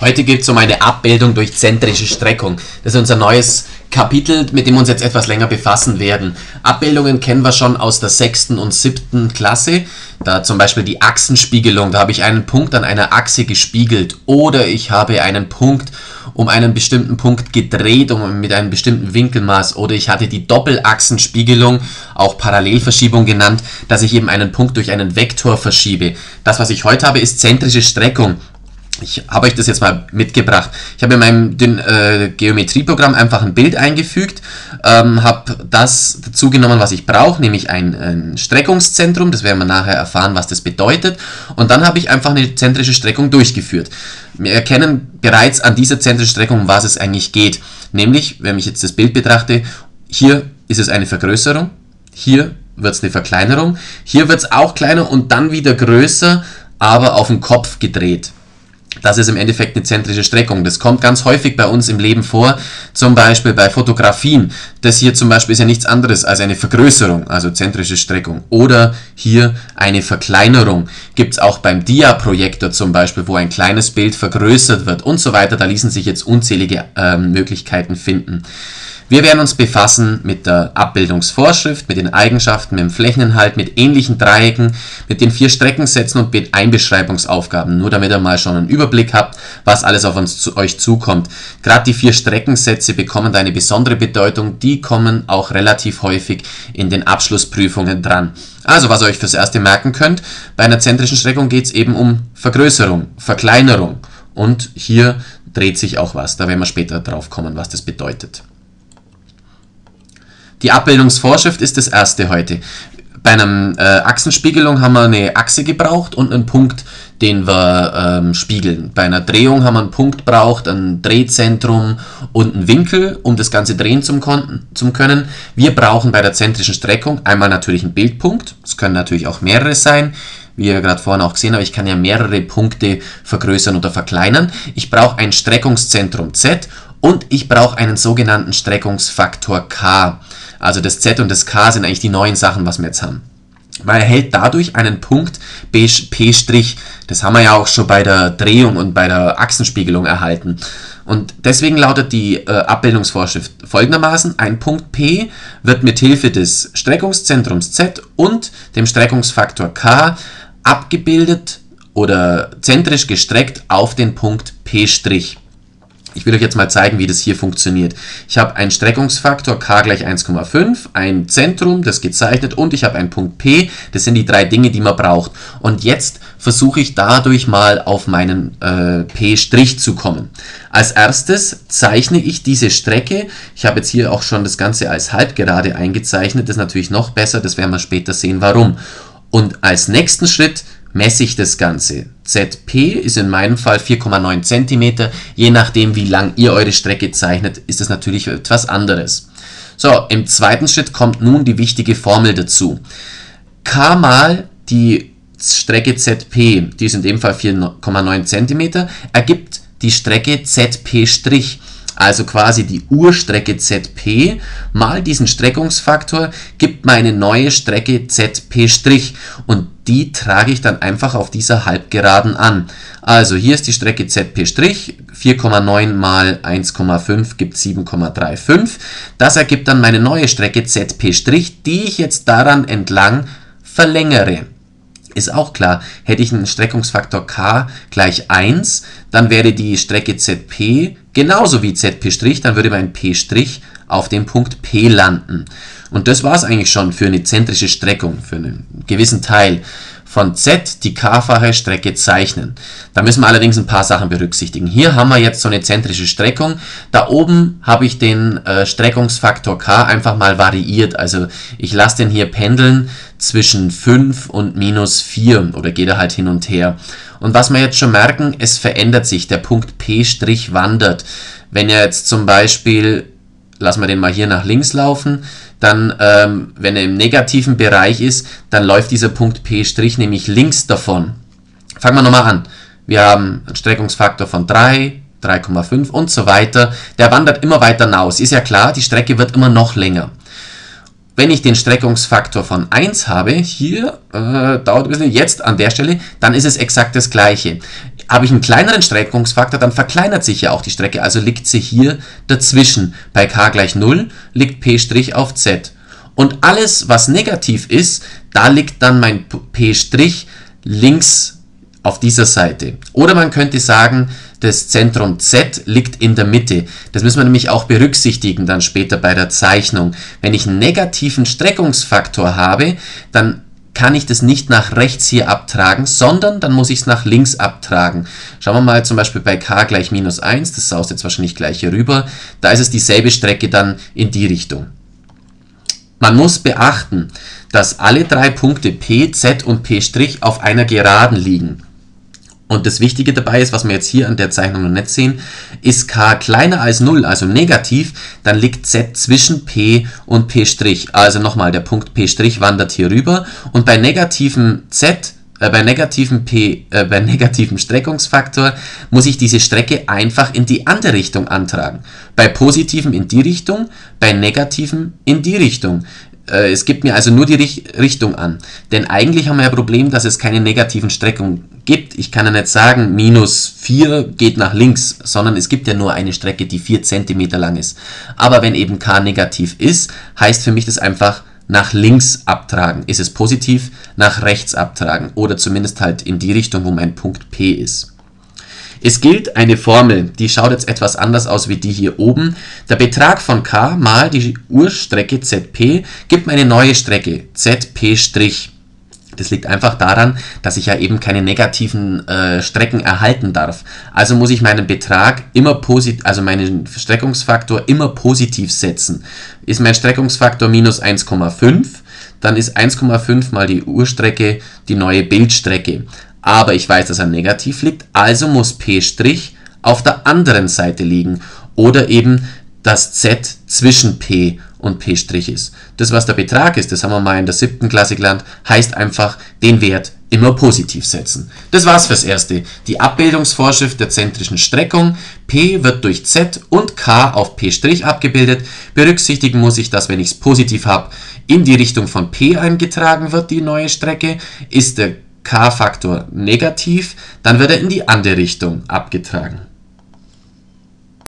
Heute geht es um eine Abbildung durch zentrische Streckung. Das ist unser neues Kapitel, mit dem wir uns jetzt etwas länger befassen werden. Abbildungen kennen wir schon aus der sechsten und siebten Klasse. Da zum Beispiel die Achsenspiegelung, da habe ich einen Punkt an einer Achse gespiegelt oder ich habe einen Punkt um einen bestimmten Punkt gedreht um, mit einem bestimmten Winkelmaß oder ich hatte die Doppelachsenspiegelung, auch Parallelverschiebung genannt, dass ich eben einen Punkt durch einen Vektor verschiebe. Das, was ich heute habe, ist zentrische Streckung ich habe euch das jetzt mal mitgebracht. Ich habe in meinem äh, Geometrieprogramm einfach ein Bild eingefügt, ähm, habe das dazu genommen, was ich brauche, nämlich ein, ein, Streckungszentrum, das werden wir nachher erfahren, was das bedeutet, und dann habe ich einfach eine zentrische Streckung durchgeführt. Wir erkennen bereits an dieser zentrischen Streckung, um was es eigentlich geht. Nämlich, wenn ich jetzt das Bild betrachte, hier ist es eine Vergrößerung, hier wird es eine Verkleinerung, hier wird es auch kleiner und dann wieder größer, aber auf den Kopf gedreht. Das ist im Endeffekt eine zentrische Streckung. Das kommt ganz häufig bei uns im Leben vor, zum Beispiel bei Fotografien. Das hier zum Beispiel ist ja nichts anderes als eine Vergrößerung, also zentrische Streckung. Oder hier eine Verkleinerung. Gibt es auch beim Dia-Projektor zum Beispiel, wo ein kleines Bild vergrößert wird und so weiter. Da ließen sich jetzt unzählige äh, Möglichkeiten finden. Wir werden uns befassen mit der Abbildungsvorschrift, mit den Eigenschaften, mit dem Flächeninhalt, mit ähnlichen Dreiecken, mit den vier Streckensätzen und mit Einbeschreibungsaufgaben, nur damit ihr mal schon einen Überblick habt, was alles auf uns zu euch zukommt. Gerade die vier Streckensätze bekommen da eine besondere Bedeutung, die kommen auch relativ häufig in den Abschlussprüfungen dran. Also, was ihr euch fürs Erste merken könnt, bei einer zentrischen Streckung geht es eben um Vergrößerung, Verkleinerung und hier dreht sich auch was. Da werden wir später drauf kommen, was das bedeutet. Die Abbildungsvorschrift ist das erste heute. Bei einer äh, Achsenspiegelung haben wir eine Achse gebraucht und einen Punkt, den wir ähm, spiegeln. Bei einer Drehung haben wir einen Punkt braucht, ein Drehzentrum und einen Winkel, um das Ganze drehen zum, zum können. Wir brauchen bei der zentrischen Streckung einmal natürlich einen Bildpunkt. Es können natürlich auch mehrere sein. Wie ihr gerade vorhin auch gesehen habt, ich kann ja mehrere Punkte vergrößern oder verkleinern. Ich brauche ein Streckungszentrum Z und ich brauche einen sogenannten Streckungsfaktor K. Also das Z und das K sind eigentlich die neuen Sachen, was wir jetzt haben. Man erhält dadurch einen Punkt P'. Das haben wir ja auch schon bei der Drehung und bei der Achsenspiegelung erhalten. Und deswegen lautet die äh, Abbildungsvorschrift folgendermaßen: Ein Punkt P wird mit Hilfe des Streckungszentrums Z und dem Streckungsfaktor K abgebildet oder zentrisch gestreckt auf den Punkt P'. Ich will euch jetzt mal zeigen, wie das hier funktioniert. Ich habe einen Streckungsfaktor k gleich 1,5, ein Zentrum, das gezeichnet und ich habe einen Punkt P. Das sind die drei Dinge, die man braucht. Und jetzt versuche ich dadurch mal auf meinen äh, P' zu kommen. Als erstes zeichne ich diese Strecke. Ich habe jetzt hier auch schon das Ganze als Halbgerade eingezeichnet. Das ist natürlich noch besser, das werden wir später sehen, warum. Und als nächsten Schritt messe ich das Ganze. ZP ist in meinem Fall 4,9 cm. Je nachdem, wie lang ihr eure Strecke zeichnet, ist das natürlich etwas anderes. So, im zweiten Schritt kommt nun die wichtige Formel dazu. K mal die Strecke ZP, die ist in dem Fall 4,9 cm, ergibt die Strecke ZP'. Also quasi die Urstrecke ZP mal diesen Streckungsfaktor gibt mir eine neue Strecke ZP' und die trage ich dann einfach auf dieser Halbgeraden an. Also hier ist die Strecke ZP', 4,9 mal 1,5 gibt 7,35. Das ergibt dann meine neue Strecke ZP', die ich jetzt daran entlang verlängere. Ist auch klar, hätte ich einen Streckungsfaktor k gleich 1, dann wäre die Strecke ZP genauso wie ZP', dann würde mein P' auf dem Punkt P landen. Und das war es eigentlich schon für eine zentrische Streckung, für einen gewissen Teil von Z die k-fache Strecke zeichnen. Da müssen wir allerdings ein paar Sachen berücksichtigen. Hier haben wir jetzt so eine zentrische Streckung. Da oben habe ich den äh, Streckungsfaktor k einfach mal variiert. Also ich lasse den hier pendeln zwischen 5 und minus 4 oder geht er halt hin und her. Und was wir jetzt schon merken, es verändert sich. Der Punkt P' wandert. Wenn er jetzt zum Beispiel, lassen wir den mal hier nach links laufen, dann, ähm, wenn er im negativen Bereich ist, dann läuft dieser Punkt P' nämlich links davon. Fangen wir nochmal an. Wir haben einen Streckungsfaktor von 3, 3,5 und so weiter. Der wandert immer weiter hinaus. Ist ja klar, die Strecke wird immer noch länger. Wenn ich den Streckungsfaktor von 1 habe, hier äh, dauert ein bisschen, jetzt an der Stelle, dann ist es exakt das gleiche. Habe ich einen kleineren Streckungsfaktor, dann verkleinert sich ja auch die Strecke, also liegt sie hier dazwischen. Bei k gleich 0 liegt p' auf z. Und alles, was negativ ist, da liegt dann mein p' links auf dieser Seite. Oder man könnte sagen, das Zentrum Z liegt in der Mitte. Das müssen wir nämlich auch berücksichtigen dann später bei der Zeichnung. Wenn ich einen negativen Streckungsfaktor habe, dann kann ich das nicht nach rechts hier abtragen, sondern dann muss ich es nach links abtragen. Schauen wir mal zum Beispiel bei k gleich minus 1, das saust jetzt wahrscheinlich gleich hier rüber, da ist es dieselbe Strecke dann in die Richtung. Man muss beachten, dass alle drei Punkte P, Z und P' auf einer Geraden liegen. Und das Wichtige dabei ist, was wir jetzt hier an der Zeichnung noch nicht sehen, ist k kleiner als 0, also negativ, dann liegt z zwischen p und p'. Also nochmal, der Punkt p' wandert hier rüber und bei negativem z, äh, bei negativem p, äh, bei negativem Streckungsfaktor muss ich diese Strecke einfach in die andere Richtung antragen. Bei positivem in die Richtung, bei negativem in die Richtung. Äh, es gibt mir also nur die Richtung an. Denn eigentlich haben wir ja ein Problem, dass es keine negativen Streckungen gibt. Ich kann ja nicht sagen, minus 4 geht nach links, sondern es gibt ja nur eine Strecke, die 4 cm lang ist. Aber wenn eben k negativ ist, heißt für mich das einfach nach links abtragen. Ist es positiv, nach rechts abtragen. Oder zumindest halt in die Richtung, wo mein Punkt P ist. Es gilt eine Formel, die schaut jetzt etwas anders aus wie die hier oben. Der Betrag von k mal die Urstrecke zp gibt mir eine neue Strecke zp'. Das liegt einfach daran, dass ich ja eben keine negativen äh, Strecken erhalten darf. Also muss ich meinen Betrag immer positiv, also meinen Streckungsfaktor immer positiv setzen. Ist mein Streckungsfaktor minus 1,5, dann ist 1,5 mal die Urstrecke die neue Bildstrecke aber ich weiß, dass er negativ liegt, also muss P' auf der anderen Seite liegen oder eben das Z zwischen P und P' ist. Das, was der Betrag ist, das haben wir mal in der siebten Klasse gelernt, heißt einfach den Wert immer positiv setzen. Das war's fürs Erste. Die Abbildungsvorschrift der zentrischen Streckung. P wird durch Z und K auf P' abgebildet. Berücksichtigen muss ich, dass wenn ich es positiv habe, in die Richtung von P eingetragen wird, die neue Strecke. Ist der k-Faktor negativ, dann wird er in die andere Richtung abgetragen.